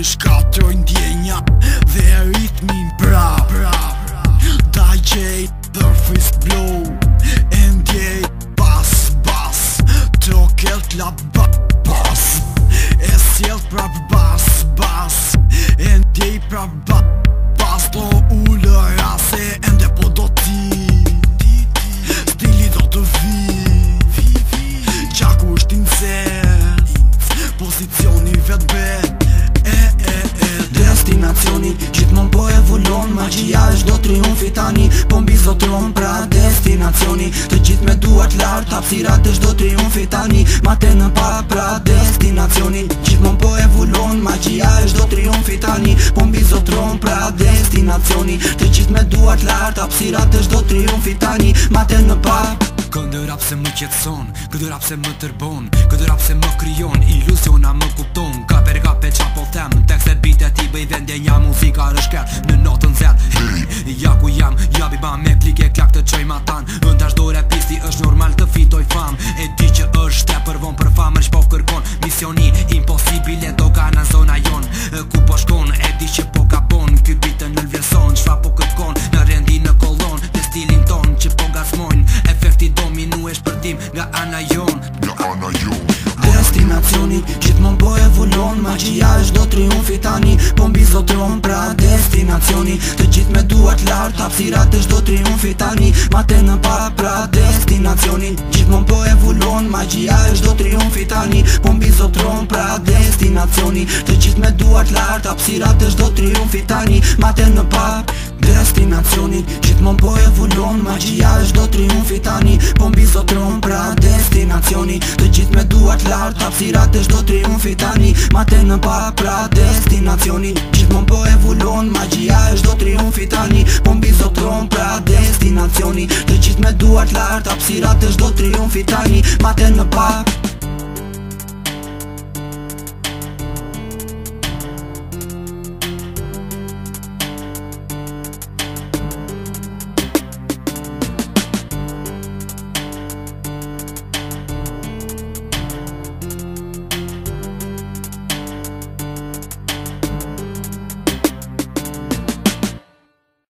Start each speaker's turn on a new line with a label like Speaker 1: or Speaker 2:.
Speaker 1: një shkatroj në djenja Dhe ritmin ritmi në pra Da gjejt përfis blow E në djejt bas bas Trokel t'la ba bas E s'jel prap, bas bas E në djejt pra ba Do po u lë rase e po do ti Stili do të vi Qa ku është t'in zel Pozicioni vet bre
Speaker 2: Destinacioni gjithmon po evolon Magia është do triumfi tani Po mbi zotron pra destinacioni Të gjith me duart lart Apsirat është do triumfi tani Ma te në pra destinacioni Gjithmon po evolon Magia është do triumfi tani Po mbi zotron pra destinacioni Të gjith me duart lart Apsirat është do triumfi tani Ma te në
Speaker 3: Këndë rap se më qetson Këndë rap se më tërbon Këndë rap se më kryon Iluziona më kupton Ka per ka pe po Gjabi ba me plike klak të qoj ma tan Ndash dore pisti është normal të fitoj fam E di që është te përvon për fam është po kërkon Misioni imposibile do ka në zona jon Ku po shkon e di që po ka pon Ky bitë në lëvjeson qfa po kërkon Në rendi në kolon dhe stilin ton Që po gasmojn efekti
Speaker 2: dominu e shpërtim Nga ana jon Nga ana jon Destinacioni gjithmon po evolon Magia është do triumfi tani Po mbi zotron pra destinacioni Të gjithë me duart lartë Tapsirat të shdo triumfi tani te në para pra destinacioni Gjithë mon po evoluon Magia e shdo triumfi tani Po mbi zotron pra destinacioni Të gjithë me duart lartë Tapsirat të shdo triumfi tani te në para destinacioni Gjithë mon po evoluon Magia e shdo triumfi tani Po mbi zotron pra destinacioni destinacioni Të gjithë me duart lartë Tapsirat është do triumfi tani Ma te në pa pra destinacioni Gjithë mon po evolon Magia është do triumfi tani po Mon bizo tron pra destinacioni Të gjithë me duart lartë Tapsirat është do triumfi tani Ma te në pa pra destinacioni